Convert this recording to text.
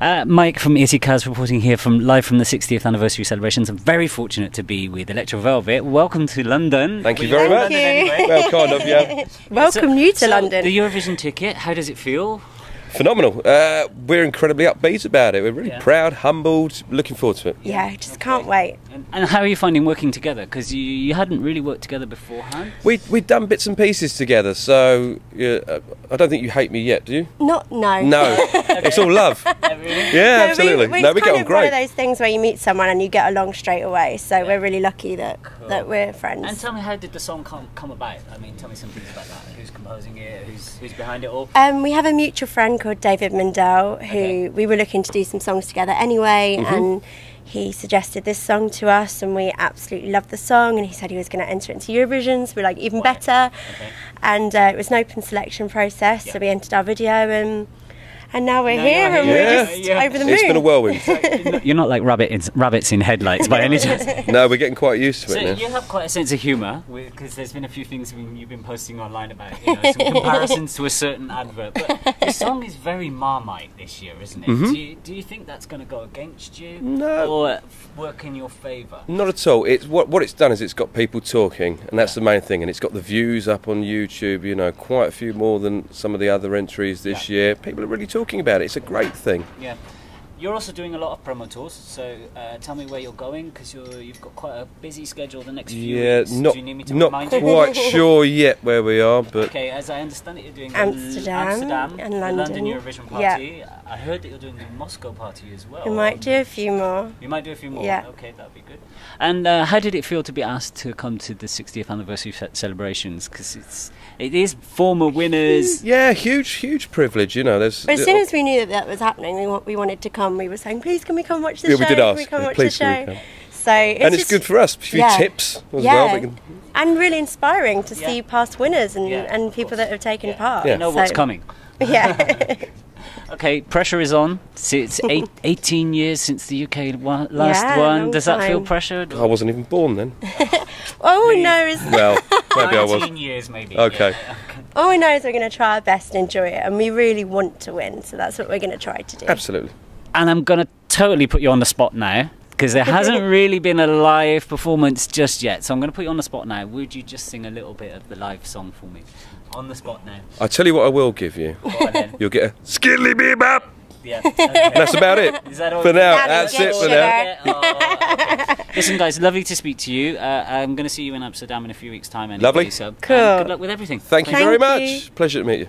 Uh, Mike from ESCKAZ reporting here from live from the 60th anniversary celebrations. I'm very fortunate to be with Electro Velvet. Welcome to London. Thank you very much. in London you. anyway. Well, kind of, yeah. Welcome So- you to so London. The Eurovision ticket. How does it feel? Phenomenal. Uh, we're incredibly upbeat about it. We're really Yeah. proud, humbled, looking forward to it. yeah, just can't wait. And, and how are you finding working together? Because you, you hadn't really worked together beforehand. We, we've done bits and pieces together, so uh, I don't think you hate me yet, do you? Not no. No, it's all love. Yeah, No, absolutely. We, we, no, we kind get on of one of those things where you meet someone and you get along straight away. So we're really lucky that that we're friends. And tell me, how did the song come, come about? I mean, tell me some things about that. Who's composing it? Who's, who's behind it all? Um, we have a mutual friend called David Mindel who Okay. we were looking to do some songs together anyway, Mm-hmm. and he suggested this song to us, and we absolutely loved the song. And he said he was going to enter it into Eurovision, so we're like even Wow. better. Okay. And uh, it was an open selection process, Yeah. so we entered our video, and and now we're Now here, you're and here. we're Yeah. just Yeah. over the moon. It's been a whirlwind. You're not like rabbit in, rabbits in headlights by any chance. no, we're getting quite used to So it now. you have quite a sense of humour because there's been a few things you've been posting online about, you know, some comparisons to a certain advert. But the song is very Marmite this year, isn't it? Do, you, do you think that's going to go against you, Mm-hmm. No. or f- work in your favour? Not at all. It's what what it's done is it's got people talking, and that's the main thing. And it's got the views up on YouTube. You know, quite a few more than some of the other entries this year. People are really talking about it. It's a great thing. Yeah. You're also doing a lot of promo tours, so uh, tell me where you're going because you're you've got quite a busy schedule the next few Yeah, weeks. not Do you need me to not remind you? quite sure yet where we are, but Okay, as I understand it, you're doing the Amsterdam Amsterdam and the London London. Eurovision Yeah. party. I heard that you're doing the Moscow party as well. we might do a few more. You might do a few more. Yeah. Okay, that'd be good. And uh, how did it feel to be asked to come to the 60th anniversary ce- celebrations? Because it's it is former winners. yeah, huge, huge privilege. You know, there's. But as soon as we knew that that was happening, we, wa- we wanted to come. We were saying, please, can we come watch the Yeah, show? we did Can ask. we come Yeah, watch please, the can we show? come? So it's and it's just- good for us. A few yeah. tips as yeah. well. We can, And really inspiring to Yeah. see past winners and, Yeah, and people course. that have taken Yeah. part. Yeah. You know what's coming. Yeah. Okay, pressure is on. See, It's eight, 18 years since the UK wa- last Yeah, one. Does that feel pressured? I wasn't even born then. all we Please. know is Well, maybe I was. 19 years, maybe. Okay. yeah. all we know is we're going to try our best and enjoy it, and we really want to win. So that's what we're going to try to do. Absolutely. And I'm going to totally put you on the spot now because there hasn't really been a live performance just yet. So I'm going to put you on the spot now. Would you just sing a little bit of the live song for me? On the spot now. I tell you what, I will give you. Then. You'll get a skiddly bebop. Yeah. okay. That's about it. Is that all For now, got? that's it for you now. Oh, okay. Listen, guys, lovely to speak to you. Uh, I'm going to see you in Amsterdam in a few weeks' time. Anyway, Lovely. So, um, Cool. good luck with everything. Thank you very you. much. Pleasure to meet you.